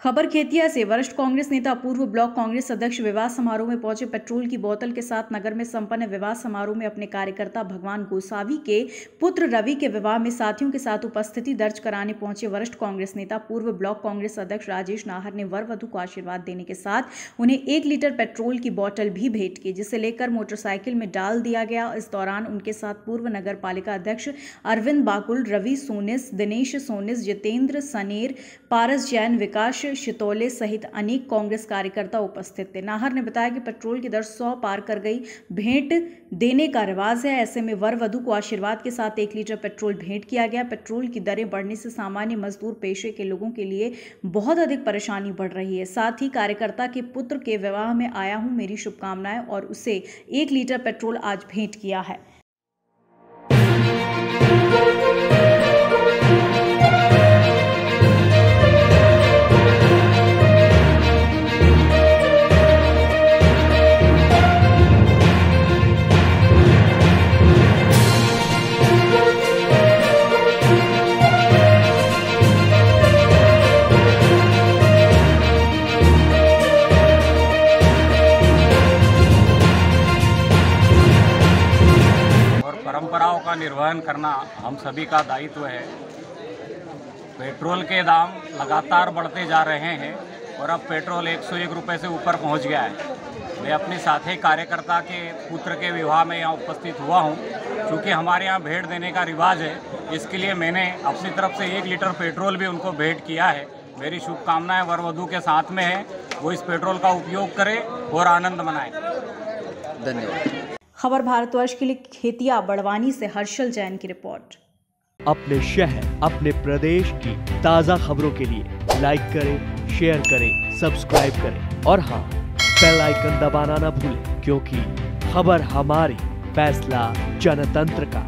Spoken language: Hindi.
खबर खेतिया से वरिष्ठ कांग्रेस नेता, पूर्व ब्लॉक कांग्रेस अध्यक्ष विवाह समारोह में पहुँचे पेट्रोल की बोतल के साथ नगर में संपन्न विवाह समारोह में अपने कार्यकर्ता भगवान गोसावी के पुत्र रवि के विवाह में साथियों के साथ उपस्थिति दर्ज कराने पहुँचे वरिष्ठ कांग्रेस नेता, पूर्व ब्लॉक कांग्रेस अध्यक्ष राजेश नाहर ने वर वधु को आशीर्वाद देने के साथ उन्हें एक लीटर पेट्रोल की बोतल भी भेंट की, जिसे लेकर मोटरसाइकिल में डाल दिया गया। इस दौरान उनके साथ पूर्व नगर पालिका अध्यक्ष अरविंद बाकुल रवि सोनिस, दिनेश सोनिस, जितेंद्र सनेर, पारस जैन विकास शितोले सहित अनेक कांग्रेस कार्यकर्ता उपस्थित थे। नाहर ने बताया कि पेट्रोल की दर सौ पार कर गई। भेंट देने का रिवाज है। ऐसे में वर वधु को आशीर्वाद के साथ एक लीटर पेट्रोल भेंट किया गया। पेट्रोल की दरें बढ़ने से सामान्य मजदूर पेशे के लोगों के लिए बहुत अधिक परेशानी बढ़ रही है। साथ ही कार्यकर्ता के पुत्र के विवाह में आया हूँ। मेरी शुभकामनाएँ और उसे एक लीटर पेट्रोल आज भेंट किया है। परंपराओं का निर्वहन करना हम सभी का दायित्व है। पेट्रोल के दाम लगातार बढ़ते जा रहे हैं और अब पेट्रोल एक सौ एक रुपये से ऊपर पहुँच गया है। मैं अपने साथी कार्यकर्ता के पुत्र के विवाह में यहाँ उपस्थित हुआ हूँ। क्योंकि हमारे यहाँ भेंट देने का रिवाज है, इसके लिए मैंने अपनी तरफ़ से एक लीटर पेट्रोल भी उनको भेंट किया है। मेरी शुभकामनाएँ वर वधु के साथ में है। वो इस पेट्रोल का उपयोग करें और आनंद मनाएँ। धन्यवाद। खबर भारतवर्ष के लिए खेतिया बड़वानी से हर्षल जैन की रिपोर्ट। अपने शहर, अपने प्रदेश की ताज़ा खबरों के लिए लाइक करें, शेयर करें, सब्सक्राइब करें। और हाँ बेल आइकन दबाना ना भूलें, क्योंकि खबर हमारी फैसला जनतंत्र का।